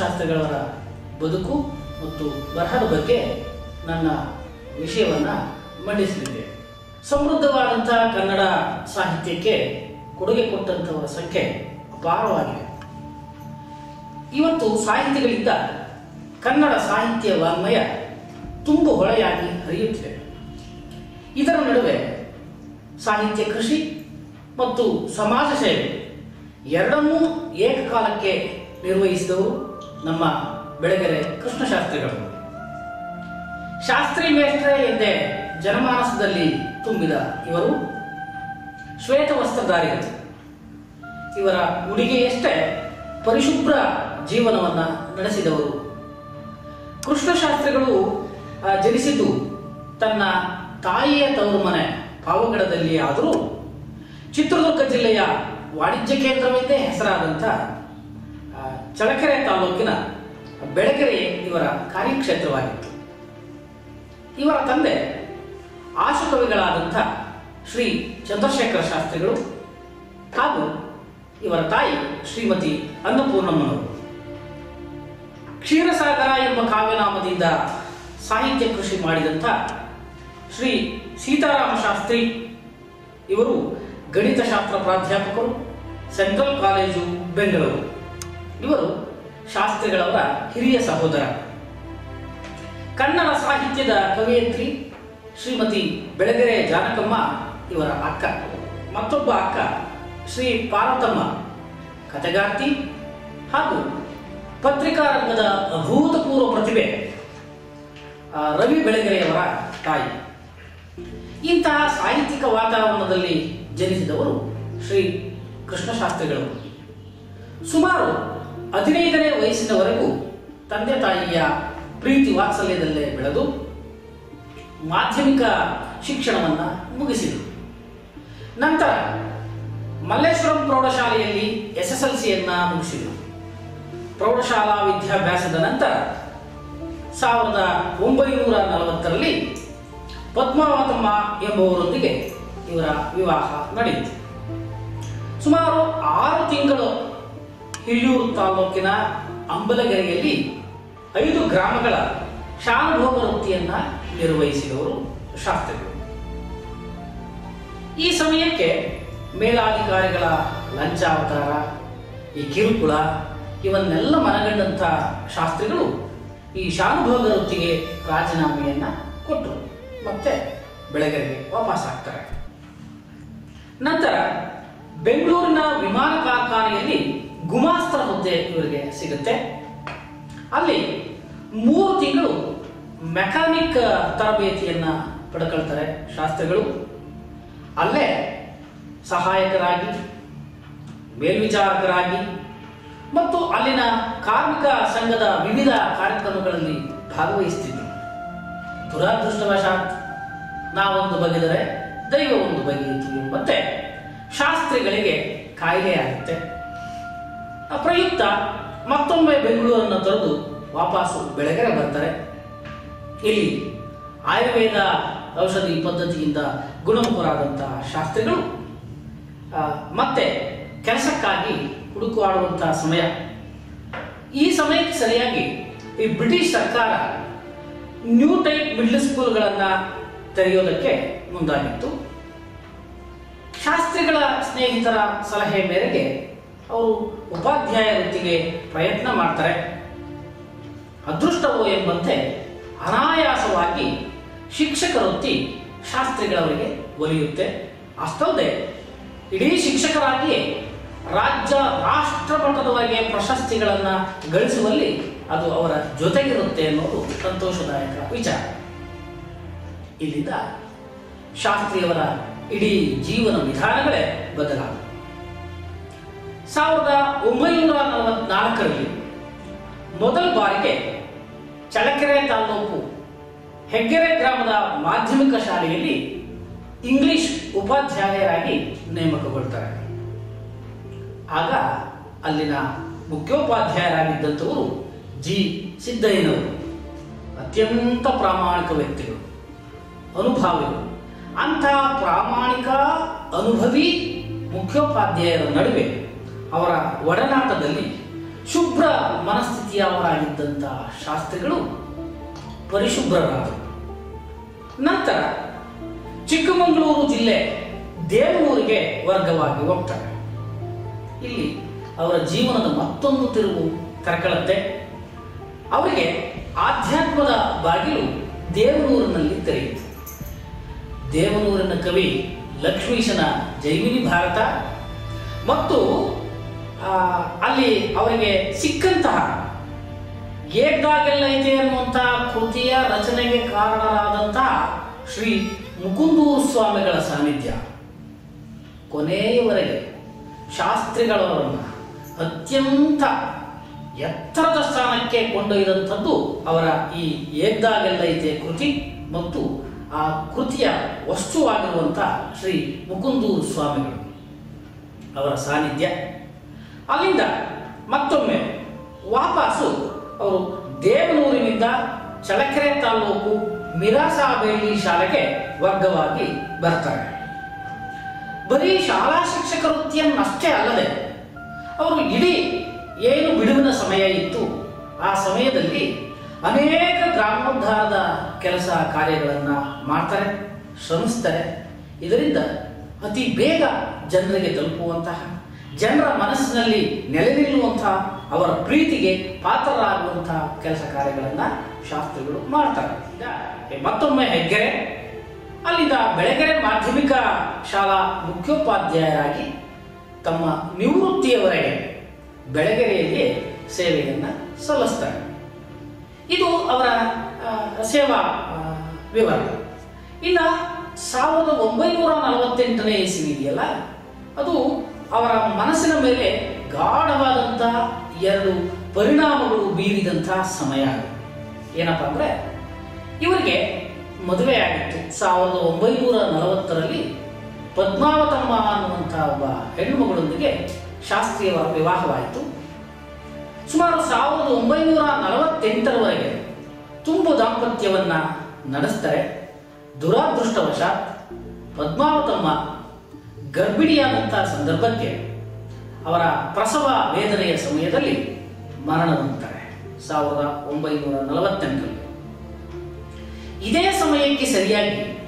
ಬೆಳಗೆರೆ ಕೃಷ್ಣಶಾಸ್ತ್ರಿಗಳವರ ಬದುಕು ಮತ್ತು ಬರಹದ ಬಗ್ಗೆ ನನ್ನ ವಿಷಯವನ್ನು ಮಂಡಿಸಲಿದ್ದೆ ಸಮೃದ್ಧವಾದಂಥ ಕನ್ನಡ ಸಾಹಿತ್ಯಕ್ಕೆ ಕೊಡುಗೆ ಕೊಟ್ಟಂಥವರ ಸಂಖ್ಯೆ ಅಪಾರವಾಗಿದೆ. ಇವತ್ತು ಸಾಹಿತ್ಯಗಳಿಂದ ಕನ್ನಡ ಸಾಹಿತ್ಯ ವಾಂಗ್ಮಯ ತುಂಬ ಹೊಳೆಯಾಗಿ ಹರಿಯುತ್ತಿದೆ. ಇದರ ನಡುವೆ ಸಾಹಿತ್ಯ ಕೃಷಿ ಮತ್ತು ಸಮಾಜ ಸೇವೆ ಎರಡನ್ನೂ ಏಕಕಾಲಕ್ಕೆ ನಿರ್ವಹಿಸಿದವರು ನಮ್ಮ ಬೆಳಗೆರೆ ಕೃಷ್ಣಶಾಸ್ತ್ರಿಗಳು. ಶಾಸ್ತ್ರಿ ಮೇಷ್ಟ್ರೆ ಎಂದೇ ಜನಮಾನಸದಲ್ಲಿ ತುಂಬಿದ ಇವರು ಶ್ವೇತ ವಸ್ತ್ರಧಾರಿಗಳು. ಇವರ ಉಡುಗೆಯಷ್ಟೇ ಪರಿಶುಭ್ರ ಜೀವನವನ್ನು ನಡೆಸಿದವರು. ಕೃಷ್ಣಶಾಸ್ತ್ರಿಗಳು ಶಾಸ್ತ್ರಿಗಳು ಜನಿಸಿದ್ದು ತನ್ನ ತಾಯಿಯ ತವರು ಮನೆ ಪಾವಗಡದಲ್ಲಿ ಆದರೂ ಚಿತ್ರದುರ್ಗ ಜಿಲ್ಲೆಯ ವಾಣಿಜ್ಯ ಕೇಂದ್ರವೆಂದೇ ಹೆಸರಾದಂಥ ಆ, ಚಳ್ಳಕೆರೆ ತಾಲೂಕಿನ ಬೆಳಗೆರೆ ಇವರ ಕಾರ್ಯಕ್ಷೇತ್ರವಾಗಿತ್ತು. ಇವರ ತಂದೆ ಆಶುಕವಿಗಳಾದಂಥ ಶ್ರೀ ಚಂದ್ರಶೇಖರ ಶಾಸ್ತ್ರಿಗಳು ಹಾಗೂ ಇವರ ತಾಯಿ ಶ್ರೀಮತಿ ಅನ್ನಪೂರ್ಣಮ್ಮನವರು. ಕ್ಷೀರಸಾಗರ ಎಂಬ ಕಾವ್ಯನಾಮದಿಂದ ಸಾಹಿತ್ಯ ಕೃಷಿ ಮಾಡಿದಂಥ ಶ್ರೀ ಸೀತಾರಾಮ ಶಾಸ್ತ್ರಿ ಇವರು ಗಣಿತಶಾಸ್ತ್ರ ಪ್ರಾಧ್ಯಾಪಕರು ಸೆಂಟ್ರಲ್ ಕಾಲೇಜು ಬೆಂಗಳೂರು. ಇವರು ಶಾಸ್ತ್ರಿಗಳವರ ಹಿರಿಯ ಸಹೋದರ. ಕನ್ನಡ ಸಾಹಿತ್ಯದ ಕವಯತ್ರಿ ಶ್ರೀಮತಿ ಬೆಳಗೆರೆ ಜಾನಕಮ್ಮ ಇವರ ಅಕ್ಕ. ಮತ್ತೊಬ್ಬ ಅಕ್ಕ ಶ್ರೀ ಪಾರ್ವತಮ್ಮ. ಕಥೆಗಾರ್ತಿ ಹಾಗೂ ಪತ್ರಿಕಾ ರಂಗದ ಅಭೂತಪೂರ್ವ ಪ್ರತಿಭೆ ರವಿ ಬೆಳಗೆರೆಯವರ ತಾಯಿ. ಇಂತಹ ಸಾಹಿತ್ಯಿಕ ವಾತಾವರಣದಲ್ಲಿ ಜನಿಸಿದವರು ಶ್ರೀ ಕೃಷ್ಣಶಾಸ್ತ್ರಿಗಳು. ಸುಮಾರು ಹದಿನೈದನೇ ವಯಸ್ಸಿನವರೆಗೂ ತಂದೆ ತಾಯಿಯ ಪ್ರೀತಿ ವಾತ್ಸಲ್ಯದಲ್ಲೇ ಬೆಳೆದು ಮಾಧ್ಯಮಿಕ ಶಿಕ್ಷಣವನ್ನು ಮುಗಿಸಿದರು. ನಂತರ ಮಲ್ಲೇಶ್ವರಂ ಪ್ರೌಢಶಾಲೆಯಲ್ಲಿ ಎಸ್ ಎಸ್ ಎಲ್ ಸಿಯನ್ನು ಮುಗಿಸಿದರು. ಪ್ರೌಢಶಾಲಾ ವಿದ್ಯಾಭ್ಯಾಸದ ನಂತರ ಸಾವಿರದ ಒಂಬೈನೂರ ನಲವತ್ತರಲ್ಲಿ ಪದ್ಮಾವತಮ್ಮ ಎಂಬುವರೊಂದಿಗೆ ಇವರ ವಿವಾಹ ನಡೆಯಿತು. ಸುಮಾರು ಆರು ತಿಂಗಳು ಹಿರಿಯೂರು ತಾಲೂಕಿನ ಅಂಬಲಗೆರೆಯಲ್ಲಿ ಐದು ಗ್ರಾಮಗಳ ಶಾನುಭೋಗ ವೃತ್ತಿಯನ್ನ ನಿರ್ವಹಿಸಿದವರು ಶಾಸ್ತ್ರಿಗಳು. ಈ ಸಮಯಕ್ಕೆ ಮೇಲಾಧಿಕಾರಿಗಳ ಲಂಚಾವತಾರ, ಈ ಕಿರುಕುಳ, ಇವನ್ನೆಲ್ಲ ಮನಗಂಡಂಥ ಶಾಸ್ತ್ರಿಗಳು ಈ ಶಾನುಭೋಗ ವೃತ್ತಿಗೆ ರಾಜೀನಾಮೆಯನ್ನ ಕೊಟ್ಟರು. ಮತ್ತೆ ಬೆಳಗೆರೆಗೆ ವಾಪಸ್ ಆಗ್ತಾರೆ. ನಂತರ ಬೆಂಗಳೂರಿನ ವಿಮಾನ ಕಾರ್ಖಾನೆಯಲ್ಲಿ ಗುಮಾಸ್ತರ ಹುದ್ದೆ ಇವರಿಗೆ ಸಿಗುತ್ತೆ. ಅಲ್ಲಿ ಮೂರು ತಿಂಗಳು ಮೆಕ್ಯಾನಿಕ್ ತರಬೇತಿಯನ್ನ ಪಡ್ಕೊಳ್ತಾರೆ ಶಾಸ್ತ್ರಿಗಳು. ಅಲ್ಲೇ ಸಹಾಯಕರಾಗಿ, ಮೇಲ್ವಿಚಾರಕರಾಗಿ, ಮತ್ತು ಅಲ್ಲಿನ ಕಾರ್ಮಿಕ ಸಂಘದ ವಿವಿಧ ಕಾರ್ಯಕ್ರಮಗಳಲ್ಲಿ ಭಾಗವಹಿಸ್ತಿದ್ದರು ದುರಾದೃಷ್ಟವಶಾತ್ ನಾವೊಂದು ಬಗೆದರೆ ದೈವ ಒಂದು ಬಗೆಯಿತು ಎಂಬಂತೆ ಶಾಸ್ತ್ರಿಗಳಿಗೆ ಕಾಯಿಲೆ ಆಗುತ್ತೆ ಪ್ರಯುಕ್ತ ಮತ್ತೊಮ್ಮೆ ಬೆಂಗಳೂರನ್ನು ತೊರೆದು ವಾಪಸ್ ಬೆಳಗೆರೆ ಬರ್ತಾರೆ. ಇಲ್ಲಿ ಆಯುರ್ವೇದ ಔಷಧಿ ಪದ್ಧತಿಯಿಂದ ಗುಣಮುಖರಾದಂತಹ ಶಾಸ್ತ್ರಿಗಳು ಮತ್ತೆ ಕೆಲಸಕ್ಕಾಗಿ ಹುಡುಕಾಡುವಂತಹ ಸಮಯ. ಈ ಸಮಯಕ್ಕೆ ಸರಿಯಾಗಿ ಈ ಬ್ರಿಟಿಷ್ ಸರ್ಕಾರ ನ್ಯೂ ಟೈಪ್ ಮಿಡ್ಲ್ ಸ್ಕೂಲ್ಗಳನ್ನು ತೆರೆಯೋದಕ್ಕೆ ಮುಂದಾಗಿತ್ತು. ಶಾಸ್ತ್ರಿಗಳ ಸ್ನೇಹಿತರ ಸಲಹೆ ಮೇರೆಗೆ ಅವರು ಉಪಾಧ್ಯಾಯ ವೃತ್ತಿಗೆ ಪ್ರಯತ್ನ ಮಾಡ್ತಾರೆ. ಅದೃಷ್ಟವೋ ಎಂಬಂತೆ ಅನಾಯಾಸವಾಗಿ ಶಿಕ್ಷಕ ವೃತ್ತಿ ಶಾಸ್ತ್ರಿಗಳವರಿಗೆ ಒಲಿಯುತ್ತೆ. ಅಷ್ಟಲ್ಲದೆ ಇಡೀ ಶಿಕ್ಷಕರಾಗಿಯೇ ರಾಜ್ಯ ರಾಷ್ಟ್ರ ಮಟ್ಟದವರೆಗೆ ಪ್ರಶಸ್ತಿಗಳನ್ನು ಗಳಿಸುವಲ್ಲಿ ಅದು ಅವರ ಜೊತೆಗಿರುತ್ತೆ ಅನ್ನೋದು ಸಂತೋಷದಾಯಕ ವಿಚಾರ. ಇಲ್ಲಿಂದ ಶಾಸ್ತ್ರಿಯವರ ಇಡೀ ಜೀವನ ವಿಧಾನಗಳೇ ಬದಲಾದ ಸಾವಿರದ ಒಂಬೈನೂರ ನಲವತ್ನಾಲ್ಕರಲ್ಲಿ ಮೊದಲ ಬಾರಿಗೆ ಚಳ್ಳಕೆರೆ ತಾಲೂಕು ಹೆಗ್ಗೆರೆ ಗ್ರಾಮದ ಮಾಧ್ಯಮಿಕ ಶಾಲೆಯಲ್ಲಿ ಇಂಗ್ಲಿಷ್ ಉಪಾಧ್ಯಾಯರಾಗಿ ನೇಮಕಗೊಳ್ತಾರೆ. ಆಗ ಅಲ್ಲಿನ ಮುಖ್ಯೋಪಾಧ್ಯಾಯರಾಗಿದ್ದಂಥವರು ಜಿ. ಸಿದ್ದಯ್ಯನವರು, ಅತ್ಯಂತ ಪ್ರಾಮಾಣಿಕ ವ್ಯಕ್ತಿಗಳು, ಅನುಭಾವಿಗಳು. ಅಂಥ ಪ್ರಾಮಾಣಿಕ ಅನುಭವಿ ಮುಖ್ಯೋಪಾಧ್ಯಾಯರ ನಡುವೆ ಅವರ ಒಡನಾಟದಲ್ಲಿ ಶುಭ್ರ ಮನಸ್ಥಿತಿಯವರಾಗಿದ್ದಂತಹ ಶಾಸ್ತ್ರಿಗಳು ಪರಿಶುಭ್ರರಾದರು. ನಂತರ ಚಿಕ್ಕಮಗಳೂರು ಜಿಲ್ಲೆ ದೇವನೂರಿಗೆ ವರ್ಗವಾಗಿ ಹೋಗ್ತಾರೆ. ಇಲ್ಲಿ ಅವರ ಜೀವನದ ಮತ್ತೊಂದು ತಿರುವು ಕರಕಳತ್ತೆ. ಅವರಿಗೆ ಆಧ್ಯಾತ್ಮದ ಬಾಗಿಲು ದೇವನೂರಿನಲ್ಲಿ ತೆರೆಯಿತು. ದೇವನೂರಿನ ಕವಿ ಲಕ್ಷ್ಮೀಶನ ಜೈವಿನಿ ಭಾರತ ಮತ್ತು ಅಲ್ಲಿ ಅವರಿಗೆ ಸಿಕ್ಕಂತಹ ಇದೆ ಅನ್ನುವಂತಹ ಕೃತಿಯ ರಚನೆಗೆ ಕಾರಣರಾದಂತಹ ಶ್ರೀ ಮುಕುಂದೂರು ಸ್ವಾಮಿಗಳ ಸಾನ್ನಿಧ್ಯ. ಕೊನೆಯವರೆಗೆ ಶಾಸ್ತ್ರಿಗಳವರನ್ನು ಅತ್ಯಂತ ಎತ್ತರದ ಸ್ಥಾನಕ್ಕೆ ಕೊಂಡೊಯ್ದಂಥದ್ದು ಅವರ ಈ ಏದ್ದಾಗೆಲ್ಲ ಇದೆ ಕೃತಿ ಮತ್ತು ಆ ಕೃತಿಯ ವಸ್ತುವಾಗಿರುವಂಥ ಶ್ರೀ ಮುಕುಂದೂರು ಸ್ವಾಮಿಗಳು ಅವರ ಸಾನ್ನಿಧ್ಯ. ಅಲ್ಲಿಂದ ಮತ್ತೊಮ್ಮೆ ವಾಪಸ್ಸು ಅವರು ದೇವನೂರಿನಿಂದ ಚಳಕೆರೆ ತಾಲೂಕು ಮಿರಾಸಾಬೇಲಿ ಶಾಲೆಗೆ ವರ್ಗವಾಗಿ ಬರ್ತಾರೆ ಬರೀ ಶಾಲಾ ಶಿಕ್ಷಕ ವೃತ್ತಿಯನ್ನಷ್ಟೇ ಅಲ್ಲದೆ ಅವರು ಇಡೀ ಏನು ಬಿಡುವಿನ ಸಮಯ ಇತ್ತು, ಆ ಸಮಯದಲ್ಲಿ ಅನೇಕ ಗ್ರಾಮೋದ್ಧಾರದ ಕೆಲಸ ಕಾರ್ಯಗಳನ್ನು ಮಾಡ್ತಾರೆ, ಶ್ರಮಿಸ್ತಾರೆ. ಇದರಿಂದ ಅತಿ ಬೇಗ ಜನರಿಗೆ ತಲುಪುವಂತಹ ಜನರ ಮನಸ್ಸಿನಲ್ಲಿ ನೆಲೆ ನಿಲ್ಲುವಂತಹ ಅವರ ಪ್ರೀತಿಗೆ ಪಾತ್ರರಾಗುವಂತಹ ಕೆಲಸ ಕಾರ್ಯಗಳನ್ನು ಶಾಸ್ತ್ರಿಗಳು ಮಾಡ್ತಾರೆ. ಮತ್ತೊಮ್ಮೆ ಹೆಗ್ಗೆರೆ, ಅಲ್ಲಿಂದ ಬೆಳಗೆರೆ ಮಾಧ್ಯಮಿಕ ಶಾಲಾ ಮುಖ್ಯೋಪಾಧ್ಯಾಯರಾಗಿ ತಮ್ಮ ನಿವೃತ್ತಿಯವರೆಗೆ ಬೆಳಗೆರೆಯಲ್ಲಿ ಸೇವೆಯನ್ನು ಸಲ್ಲಿಸ್ತಾರೆ. ಇದು ಅವರ ಸೇವಾ ವಿವರ. ಇನ್ನು ಸಾವಿರದ ಒಂಬೈನೂರ ನಲವತ್ತೆಂಟನೇ ಇಸ್ವಿ ಇದೆಯಲ್ಲ ಅದು ಅವರ ಮನಸ್ಸಿನ ಮೇಲೆ ಗಾಢವಾದಂಥ ಎರಡು ಪರಿಣಾಮಗಳು ಬೀರಿದಂಥ ಸಮಯ ಏನಪ್ಪ ಅಂದರೆ, ಇವರಿಗೆ ಮದುವೆ ಆಗಿತ್ತು. ಸಾವಿರದ ಒಂಬೈನೂರ ನಲವತ್ತರಲ್ಲಿ ಪದ್ಮಾವತಮ್ಮ ಅನ್ನುವಂಥ ಒಬ್ಬ ಹೆಣ್ಣುಮಗಳೊಂದಿಗೆ ಶಾಸ್ತ್ರೀಯ ವಿವಾಹವಾಯಿತು. ಸುಮಾರು ಸಾವಿರದ ಒಂಬೈನೂರ ನಲವತ್ತೆಂಟರವರೆಗೆ ತುಂಬು ದಾಂಪತ್ಯವನ್ನ ನಡೆಸ್ತಾರೆ. ದುರಾದೃಷ್ಟವಶಾತ್ ಪದ್ಮಾವತಮ್ಮ ಗರ್ಭಿಣಿಯಾದಂತಹ ಸಂದರ್ಭಕ್ಕೆ ಅವರ ಪ್ರಸವ ವೇದನೆಯ ಸಮಯದಲ್ಲಿ ಮರಣ ಹೊಂದುತ್ತಾರೆ. ಸಾವಿರದ ಒಂಬೈನೂರ ನಲವತ್ತೆಂಟರಲ್ಲಿ. ಇದೇ ಸಮಯಕ್ಕೆ ಸರಿಯಾಗಿ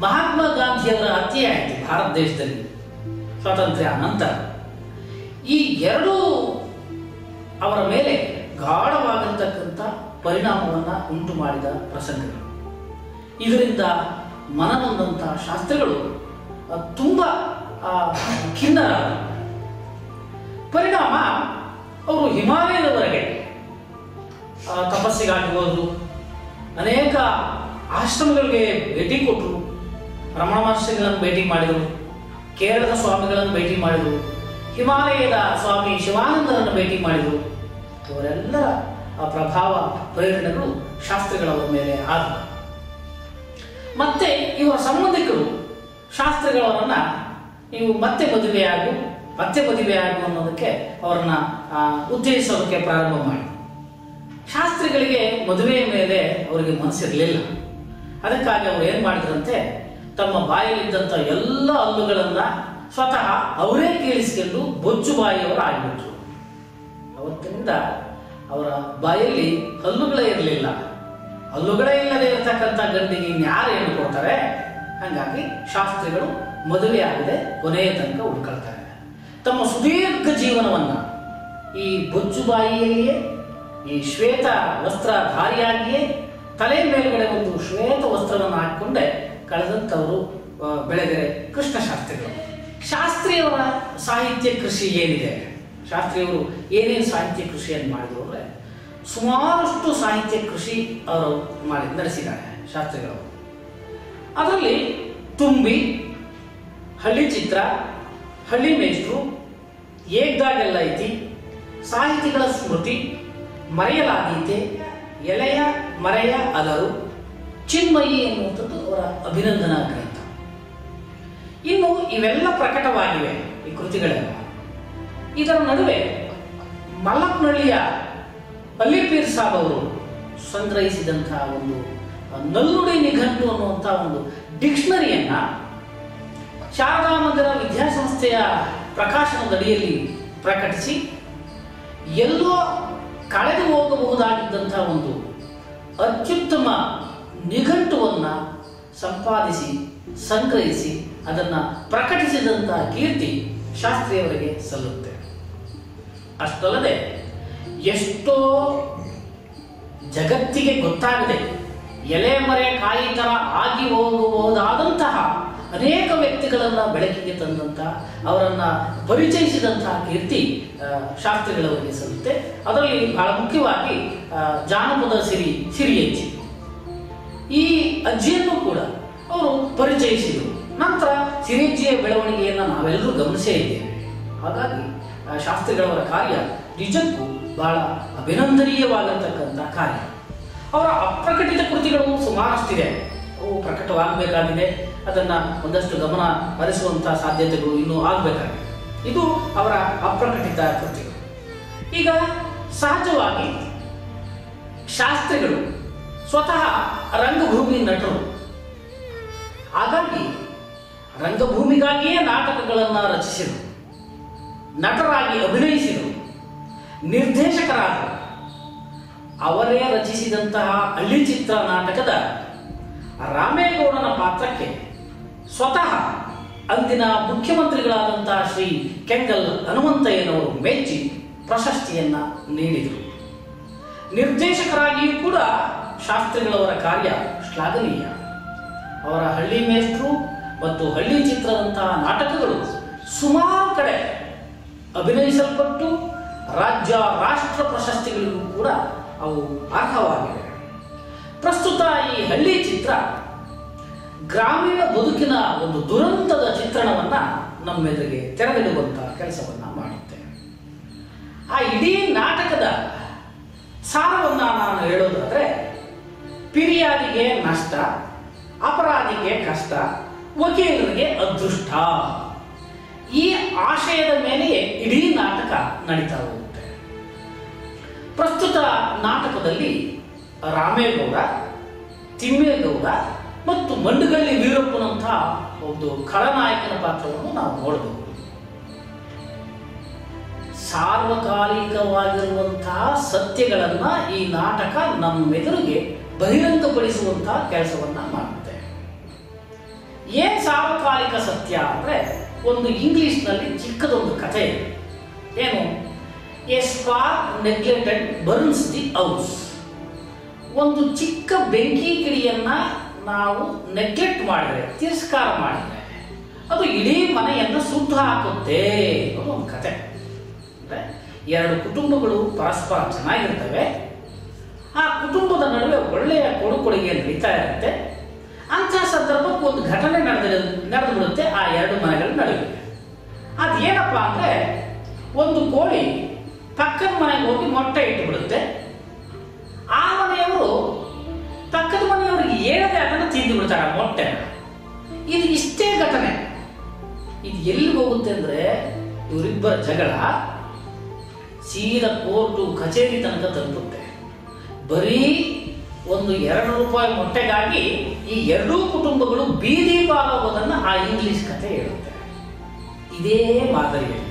ಮಹಾತ್ಮ ಗಾಂಧಿಯವರ ಹತ್ಯೆ ಆಯಿತು ಭಾರತ ದೇಶದಲ್ಲಿ ಸ್ವಾತಂತ್ರ್ಯ ನಂತರ ಈ ಎರಡೂ ಅವರ ಮೇಲೆ ಗಾಢವಾಗಿರ್ತಕ್ಕಂಥ ಪರಿಣಾಮವನ್ನು ಉಂಟು ಮಾಡಿದ ಪ್ರಸಂಗಗಳು. ಇದರಿಂದ ಮನನೊಂದಂತಹ ಶಾಸ್ತ್ರಗಳು ತುಂಬ ಆ, ಖಿನ್ನರ ಪರಿಣಾಮ ಅವರು ಹಿಮಾಲಯದವರೆಗೆ ತಪಸ್ಸಿಗಾಗಿ ಹೋದರು. ಅನೇಕ ಆಶ್ರಮಗಳಿಗೆ ಭೇಟಿ ಕೊಟ್ಟರು ರಮಣ ಮಹರ್ಷಿಗಳನ್ನು ಭೇಟಿ ಮಾಡಿದರು. ಕೇರಳದ ಸ್ವಾಮಿಗಳನ್ನು ಭೇಟಿ ಮಾಡಿದರು. ಹಿಮಾಲಯದ ಸ್ವಾಮಿ ಶಿವಾನಂದರನ್ನು ಭೇಟಿ ಮಾಡಿದರು. ಇವರೆಲ್ಲರ ಪ್ರಭಾವ ಪ್ರೇರಣೆಗಳು ಶಾಸ್ತ್ರಿಗಳವರ ಮೇಲೆ ಆದ. ಮತ್ತೆ ಇವರ ಸಂಬಂಧಿಕರು ಶಾಸ್ತ್ರಿಗಳವರನ್ನ ನೀವು ಮತ್ತೆ ಮದುವೆಯಾಗು ಮತ್ತೆ ಮದುವೆಯಾಗು ಅನ್ನೋದಕ್ಕೆ ಅವರನ್ನ ಉತ್ತೇಜಿಸೋದಕ್ಕೆ ಪ್ರಾರಂಭ ಮಾಡಿ. ಶಾಸ್ತ್ರಿಗಳಿಗೆ ಮದುವೆಯ ಮೇಲೆ ಅವರಿಗೆ ಮನಸ್ಸಿರಲಿಲ್ಲ. ಅದಕ್ಕಾಗಿ ಅವರು ಏನು ಮಾಡಿದ್ರಂತೆ, ತಮ್ಮ ಬಾಯಲ್ಲಿದ್ದಂಥ ಎಲ್ಲ ಹಲ್ಲುಗಳನ್ನು ಸ್ವತಃ ಅವರೇ ಕೇಳಿಸಿಕೊಂಡು ಬೊಜ್ಜು ಬಾಯಿಯವರು ಆಗಿಬಿಟ್ರು. ಅವತ್ತಿನಿಂದ ಅವರ ಬಾಯಲ್ಲಿ ಹಲ್ಲುಗಳೇ ಇರಲಿಲ್ಲ. ಹಲ್ಲುಗಳೇ ಇಲ್ಲದೆ ಇರತಕ್ಕಂಥ ಗಂಡಿಗೆ ಇನ್ಯಾರು ಏನು ಕೊಡ್ತಾರೆ? ಹಾಗಾಗಿ ಶಾಸ್ತ್ರಿಗಳು ಮದುವೆ ಆಗದೆ ಕೊನೆಯ ತನಕ ಉಳ್ಕೊಳ್ತಾರೆ. ತಮ್ಮ ಸುದೀರ್ಘ ಜೀವನವನ್ನ ಈ ಬೊಜ್ಜುಬಾಯಿಯಲ್ಲಿಯೇ, ಈ ಶ್ವೇತ ವಸ್ತ್ರಧಾರಿಯಾಗಿಯೇ ತಲೆ ಮೇಲುಗಡೆ ಒಂದು ಶ್ವೇತ ವಸ್ತ್ರವನ್ನು ಹಾಕಿಕೊಂಡೆ ಕಳೆದಂಥವರು ಬೆಳೆದರೆ ಕೃಷ್ಣ ಶಾಸ್ತ್ರಿಗಳು. ಶಾಸ್ತ್ರಿಯವರ ಸಾಹಿತ್ಯ ಕೃಷಿ ಏನಿದೆ? ಶಾಸ್ತ್ರಿಯವರು ಏನೇನು ಸಾಹಿತ್ಯ ಕೃಷಿಯನ್ನು ಮಾಡಿದ್ರು ಅಂದರೆ ಸುಮಾರಷ್ಟು ಸಾಹಿತ್ಯ ಕೃಷಿ ಅವರು ಮಾಡಿ ನಡೆಸಿದ್ದಾರೆ ಶಾಸ್ತ್ರಿಗಳವರು ಅದರಲ್ಲಿ ತುಂಬಿ, ಹಳ್ಳಿ ಚಿತ್ರ, ಹಳ್ಳಿ ಮೇಷ್ಟ್ರು, ಏಕ್ದಾಗೆಲ್ಲ ಐತಿ ಸಾಹಿತಿಗಳ ಸ್ಮೃತಿ ಮರೆಯಲಾದೀತೆ ಎಲೆಯ ಮರೆಯ ಅದರು, ಚಿನ್ಮಯಿ ಎನ್ನುವಂಥದ್ದು ಅವರ ಅಭಿನಂದನಾ ಗ್ರಂಥ. ಇನ್ನು ಇವೆಲ್ಲ ಪ್ರಕಟವಾಗಿವೆ ಈ ಕೃತಿಗಳೆಲ್ಲ. ಇದರ ನಡುವೆ ಮಲ್ಲಪ್ಪನಹಳ್ಳಿಯ ಅಲಿಪೀರ್ ಸಾಬ್ ಅವರು ಸಂಗ್ರಹಿಸಿದಂತಹ ಒಂದು ನಲ್ಲುಡಿ ನಿಘಂಟು ಅನ್ನುವಂಥ ಒಂದು ಡಿಕ್ಷನರಿಯನ್ನ ಶಾರದಾ ಮಂದಿರ ವಿದ್ಯಾಸಂಸ್ಥೆಯ ಪ್ರಕಾಶನದಡಿಯಲ್ಲಿ ಪ್ರಕಟಿಸಿ, ಎಲ್ಲೋ ಕಳೆದು ಹೋಗಬಹುದಾಗಿದ್ದಂತಹ ಒಂದು ಅತ್ಯುತ್ತಮ ನಿಘಂಟುವನ್ನ ಸಂಪಾದಿಸಿ, ಸಂಗ್ರಹಿಸಿ, ಅದನ್ನ ಪ್ರಕಟಿಸಿದಂಥ ಕೀರ್ತಿ ಶಾಸ್ತ್ರಿಯವರಿಗೆ ಸಲ್ಲುತ್ತೆ. ಅಷ್ಟಲ್ಲದೆ, ಎಷ್ಟೋ ಜಗತ್ತಿಗೆ ಗೊತ್ತಾಗದೆ ಎಲೆ ಮರೆ ಕಾಯಿ ತರ ಆಗಿ ಹೋಗಬಹುದಾದಂತಹ ಅನೇಕ ವ್ಯಕ್ತಿಗಳನ್ನ ಬೆಳಕಿಗೆ ತಂದಂತಹ ಅವರನ್ನ ಪರಿಚಯಿಸಿದಂತಹ ಕೀರ್ತಿ ಶಾಸ್ತ್ರಿಗಳವರಿಗೆ ಸಲ್ಲುತ್ತೆ ಅದರಲ್ಲಿ ಬಹಳ ಮುಖ್ಯವಾಗಿ ಜಾನಪದ ಸಿರಿ ಸಿರಿಯಜ್ಜಿ ಈ ಅಜ್ಜಿಯನ್ನು ಕೂಡ ಅವರು ಪರಿಚಯಿಸಿದರು. ನಂತರ ಸಿರಿಯಜ್ಜಿಯ ಬೆಳವಣಿಗೆಯನ್ನು ನಾವೆಲ್ಲರೂ ಗಮನಿಸೇ ಇದ್ದೇವೆ. ಹಾಗಾಗಿ ಶಾಸ್ತ್ರಿಗಳವರ ಕಾರ್ಯ ನಿಜಕ್ಕೂ ಬಹಳ ಅಭಿನಂದನೀಯವಾಗಿರ್ತಕ್ಕಂಥ ಕಾರ್ಯ. ಅವರ ಅಪ್ರಕಟಿತ ಕೃತಿಗಳು ಸುಮಾರಷ್ಟಿದೆ. ಅವು ಪ್ರಕಟವಾಗಬೇಕಾಗಿದೆ. ಅದನ್ನು ಒಂದಷ್ಟು ಗಮನ ಹರಿಸುವಂತಹ ಸಾಧ್ಯತೆಗಳು ಇನ್ನೂ ಆಗಬೇಕಾಗಿದೆ. ಇದು ಅವರ ಅಪ್ರಕಟಿತ ಕೃತಿಗಳು. ಈಗ ಸಹಜವಾಗಿ ಶಾಸ್ತ್ರಿಗಳು ಸ್ವತಃ ರಂಗಭೂಮಿ ನಟರು. ಹಾಗಾಗಿ ರಂಗಭೂಮಿಗಾಗಿಯೇ ನಾಟಕಗಳನ್ನು ರಚಿಸಿದರು. ನಟರಾಗಿ ಅಭಿನಯಿಸಿದರು. ನಿರ್ದೇಶಕರಾದರು. ಅವರೇ ರಚಿಸಿದಂತಹ ಹಳ್ಳಿ ಚಿತ್ರ ನಾಟಕದ ರಾಮೇಗೌಡನ ಪಾತ್ರಕ್ಕೆ ಸ್ವತಃ ಅಂದಿನ ಮುಖ್ಯಮಂತ್ರಿಗಳಾದಂತಹ ಶ್ರೀ ಕೆಂಗಲ್ ಹನುಮಂತಯ್ಯನವರು ಮೆಚ್ಚಿ ಪ್ರಶಸ್ತಿಯನ್ನ ನೀಡಿದರು. ನಿರ್ದೇಶಕರಾಗಿಯೂ ಕೂಡ ಶಾಸ್ತ್ರಿಗಳವರ ಕಾರ್ಯ ಶ್ಲಾಘನೀಯ. ಅವರ ಹಳ್ಳಿ ಮೇಷ್ಟ್ರು ಮತ್ತು ಹಳ್ಳಿ ಚಿತ್ರದಂತಹ ನಾಟಕಗಳು ಸುಮಾರು ಕಡೆ ಅಭಿನಯಿಸಲ್ಪಟ್ಟು ರಾಜ್ಯ ರಾಷ್ಟ್ರ ಪ್ರಶಸ್ತಿಗಳಿಗೂ ಕೂಡ ಅವು ಅರ್ಹವಾಗಿವೆ. ಪ್ರಸ್ತುತ ಈ ಹಳ್ಳಿ ಚಿತ್ರ ಗ್ರಾಮೀಣ ಬದುಕಿನ ಒಂದು ದುರಂತದ ಚಿತ್ರಣವನ್ನ ನಮ್ಮೆದುರಿಗೆ ತೆರೆದಿಡುವಂತಹ ಕೆಲಸವನ್ನ ಮಾಡುತ್ತೆ. ಆ ಇಡೀ ನಾಟಕದ ಸಾರವನ್ನ ನಾನು ಹೇಳೋದಾದ್ರೆ ಪಿರಿಯಾದಿಗೆ ನಷ್ಟ, ಅಪರಾಧಿಗೆ ಕಷ್ಟ, ವಕೀಲರಿಗೆ ಅದೃಷ್ಟ. ಈ ಆಶಯದ ಮೇಲೆಯೇ ಇಡೀ ನಾಟಕ ನಡೀತಾ ಹೋಗುತ್ತೆ ಪ್ರಸ್ತುತ ನಾಟಕದಲ್ಲಿ ರಾಮೇಗೌಡ, ತಿಮ್ಮೇಗೌಡ ಮತ್ತು ಮಂಡಗಲ್ಲಿ ವೀರಪ್ಪನಂತಹ ಒಂದು ಖಳನಾಯಕನ ಪಾತ್ರವನ್ನು ನಾವು ನೋಡಬಹುದು ಸಾರ್ವಕಾಲಿಕವಾಗಿರುವಂತಹ ಸತ್ಯಗಳನ್ನ ಈ ನಾಟಕ ನಮ್ಮೆದುರಿಗೆ ಬಹಿರಂಗಪಡಿಸುವಂತಹ ಕೆಲಸವನ್ನ ಮಾಡುತ್ತೆ. ಏನ್ ಸಾರ್ವಕಾಲಿಕ ಸತ್ಯ ಅಂದ್ರೆ ಒಂದು ಇಂಗ್ಲಿಷ್ನಲ್ಲಿ ಚಿಕ್ಕದೊಂದು ಕಥೆ. ಏನು? A spark neglected burns the house ಒಂದು ಚಿಕ್ಕ ಬೆಂಕಿ ಕಿಡಿಯನ್ನ ನಾವು ನೆಗ್ಲೆಕ್ಟ್ ಮಾಡಿದ್ರೆ, ತಿರಸ್ಕಾರ ಮಾಡಿದ್ರೆ, ಅದು ಇಡೀ ಮನೆಯನ್ನು ಸುಟ್ಟು ಹಾಕುತ್ತೆ ಅನ್ನೋದು ಒಂದು ಕತೆ. ಎರಡು ಕುಟುಂಬಗಳು ಪರಸ್ಪರ ಚೆನ್ನಾಗಿರ್ತವೆ. ಆ ಕುಟುಂಬದ ನಡುವೆ ಒಳ್ಳೆಯ ಕೊಡುಕೊಡುಗೆ ನಡೀತಾ ಇರುತ್ತೆ. ಅಂತಹ ಸಂದರ್ಭಕ್ಕೆ ಒಂದು ಘಟನೆ ನಡೆದ ನಡೆದು ಬಿಡುತ್ತೆ ಆ ಎರಡು ಮನೆಗಳ ನಡುವೆ. ಅದೇನಪ್ಪ ಅಂದ್ರೆ, ಒಂದು ಕೋಳಿ ಪಕ್ಕದ ಮನೆಗೆ ಹೋಗಿ ಮೊಟ್ಟೆ ಇಟ್ಟು ಬಿಡುತ್ತೆ ಆ ಮನೆಯವರು ಪಕ್ಕದ ಮನೆಯವರಿಗೆ ಹೇಳದೆ ಅದನ್ನು ತಿಂದು ಬಿಡ್ತಾರೆ ಆ ಮೊಟ್ಟೆ ಇದು ಇಷ್ಟೇ ಘಟನೆ. ಇದು ಎಲ್ಲಿ ಹೋಗುತ್ತೆ ಅಂದ್ರೆ ಇವರಿಬ್ಬರ ಜಗಳ ಸೀದಾ ಕೋರ್ಟು ಕಚೇರಿ ತನಕ ತಲುಪುತ್ತೆ. ಬರೀ ಒಂದು ಎರಡು ರೂಪಾಯಿ ಮೊಟ್ಟೆಗಾಗಿ ಈ ಎರಡೂ ಕುಟುಂಬಗಳು ಬೀದಿ ಪಾಲಾಗೋದನ್ನು ಆ ಇಂಗ್ಲಿಷ್ ಕಥೆ ಹೇಳುತ್ತೆ. ಇದೇ ಮಾದರಿಯಲ್ಲಿ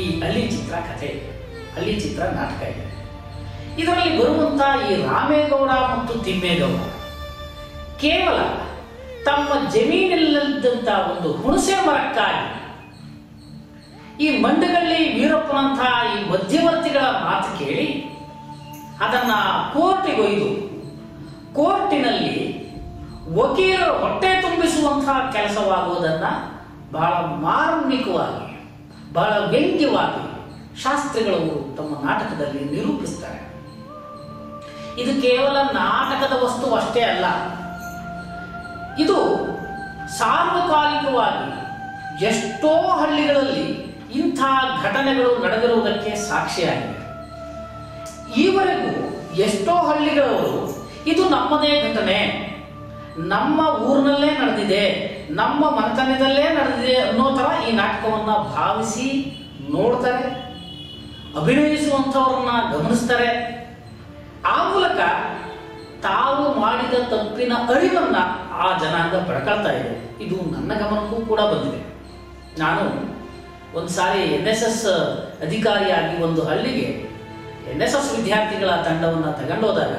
ಈ ಅಲಿ ಚಿತ್ರ ಕಥೆ ಹಳ್ಳಿ ಚಿತ್ರ ನಾಟಕ ಇದೆ. ಇದರಲ್ಲಿ ಬರುವಂತ ಈ ರಾಮೇಗೌಡ ಮತ್ತು ತಿಮ್ಮೇಗೌಡ ಕೇವಲ ತಮ್ಮ ಜಮೀನಲ್ಲಿದ್ದಂತ ಒಂದು ಹುಣಸೆ ಮರಕ್ಕಾಗಿ ಈ ಮಂಡಗಳ್ಳಿ ವೀರಪ್ಪನಂತಹ ಈ ಮಧ್ಯವರ್ತಿಗಳ ಮಾತು ಕೇಳಿ ಅದನ್ನ ಕೋರ್ಟಿಗೆ ಒಯ್ದು ಕೋರ್ಟಿನಲ್ಲಿ ವಕೀಲರ ಹೊಟ್ಟೆ ತುಂಬಿಸುವಂತಹ ಕೆಲಸವಾಗುವುದನ್ನು ಬಹಳ ಮಾರ್ಮಿಕವಾಗಿ, ಬಹಳ ವ್ಯಂಗ್ಯವಾಗಿ ಶಾಸ್ತ್ರಿಗಳು ತಮ್ಮ ನಾಟಕದಲ್ಲಿ ನಿರೂಪಿಸ್ತಾರೆ. ಇದು ಕೇವಲ ನಾಟಕದ ವಸ್ತು ಅಷ್ಟೇ ಅಲ್ಲ. ಇದು ಸಾರ್ವಕಾಲಿಕವಾಗಿ ಎಷ್ಟೋ ಹಳ್ಳಿಗಳಲ್ಲಿ ಇಂಥ ಘಟನೆಗಳು ನಡೆದಿರುವುದಕ್ಕೆ ಸಾಕ್ಷಿಯಾಗಿದೆ. ಈವರೆಗೂ ಎಷ್ಟೋ ಹಳ್ಳಿಗಳವರು, ಇದು ನಮ್ಮದೇ ಘಟನೆ, ನಮ್ಮ ಊರಿನಲ್ಲೇ ನಡೆದಿದೆ, ನಮ್ಮ ಮನೆತನದಲ್ಲೇ ನಡೆದಿದೆ ಅನ್ನೋ ಥರ ಈ ನಾಟಕವನ್ನು ಭಾವಿಸಿ ನೋಡ್ತಾರೆ. ಅಭಿನಯಿಸುವಂಥವ್ರನ್ನ ಗಮನಿಸ್ತಾರೆ. ಆ ಮೂಲಕ ತಾವು ಮಾಡಿದ ತಪ್ಪಿನ ಅರಿವನ್ನ ಆ ಜನಾಂಗ ಪಡ್ಕೊಳ್ತಾ ಇದೆ. ಇದು ನನ್ನ ಗಮನಕ್ಕೂ ಕೂಡ ಬಂದಿದೆ. ನಾನು ಒಂದು ಸಾರಿ ಎನ್ ಎಸ್ ಎಸ್ ಅಧಿಕಾರಿಯಾಗಿ ಒಂದು ಹಳ್ಳಿಗೆ ಎನ್ ಎಸ್ ಎಸ್ ವಿದ್ಯಾರ್ಥಿಗಳ ತಂಡವನ್ನು ತಗೊಂಡೋದಾಗ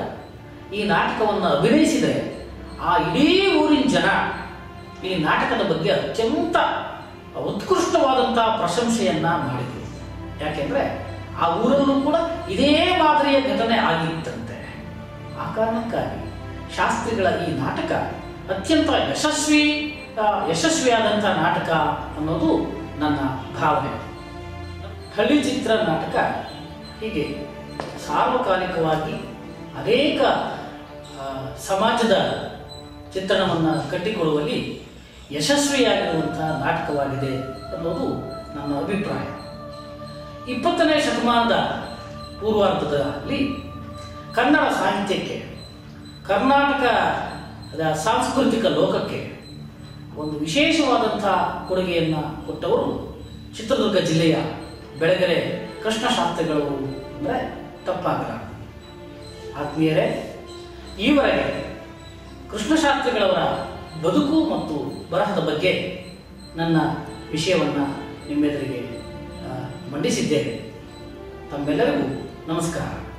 ಈ ನಾಟಕವನ್ನು ಅಭಿನಯಿಸಿದರೆ ಆ ಇಡೀ ಊರಿನ ಜನ ಈ ನಾಟಕದ ಬಗ್ಗೆ ಅತ್ಯಂತ ಉತ್ಕೃಷ್ಟವಾದಂಥ ಪ್ರಶಂಸೆಯನ್ನು ಮಾಡಿದ್ರು. ಯಾಕೆಂದರೆ ಆ ಊರಲ್ಲೂ ಕೂಡ ಇದೇ ಮಾದರಿಯ ಘಟನೆ ಆಗಿತ್ತಂತೆ. ಆ ಕಾರಣಕ್ಕಾಗಿ ಶಾಸ್ತ್ರಿಗಳ ಈ ನಾಟಕ ಅತ್ಯಂತ ಯಶಸ್ವಿ ಯಶಸ್ವಿಯಾದಂಥ ನಾಟಕ ಅನ್ನೋದು ನನ್ನ ಭಾವನೆ. ಹಳ್ಳಿ ಚಿತ್ರ ನಾಟಕ ಹೀಗೆ ಸಾರ್ವಕಾಲಿಕವಾಗಿ ಅನೇಕ ಸಮಾಜದ ಚಿತ್ರಣವನ್ನು ಕಟ್ಟಿಕೊಳ್ಳುವಲ್ಲಿ ಯಶಸ್ವಿಯಾಗಿರುವಂಥ ನಾಟಕವಾಗಿದೆ ಅನ್ನೋದು ನನ್ನ ಅಭಿಪ್ರಾಯ. ಇಪ್ಪತ್ತನೇ ಶತಮಾನದ ಪೂರ್ವಾರ್ಧದಲ್ಲಿ ಕನ್ನಡ ಸಾಹಿತ್ಯಕ್ಕೆ ಕರ್ನಾಟಕದ ಸಾಂಸ್ಕೃತಿಕ ಲೋಕಕ್ಕೆ ಒಂದು ವಿಶೇಷವಾದಂಥ ಕೊಡುಗೆಯನ್ನು ಕೊಟ್ಟವರು ಚಿತ್ರದುರ್ಗ ಜಿಲ್ಲೆಯ ಬೆಳಗೆರೆ ಕೃಷ್ಣಶಾಸ್ತ್ರಿಗಳು ಅಂದರೆ ತಪ್ಪಾಗಲ್ಲ. ಆತ್ಮೀಯರೇ, ಈವರೆಗೆ ಕೃಷ್ಣಶಾಸ್ತ್ರಿಗಳವರ ಬದುಕು ಮತ್ತು ಬರಹದ ಬಗ್ಗೆ ನನ್ನ ವಿಷಯವನ್ನು ನಿಮ್ಮೆದುರಿಗೆ ಮಂಡಿಸಿದ್ದೇನೆ. ತಮ್ಮೆಲ್ಲರಿಗೂ ನಮಸ್ಕಾರ.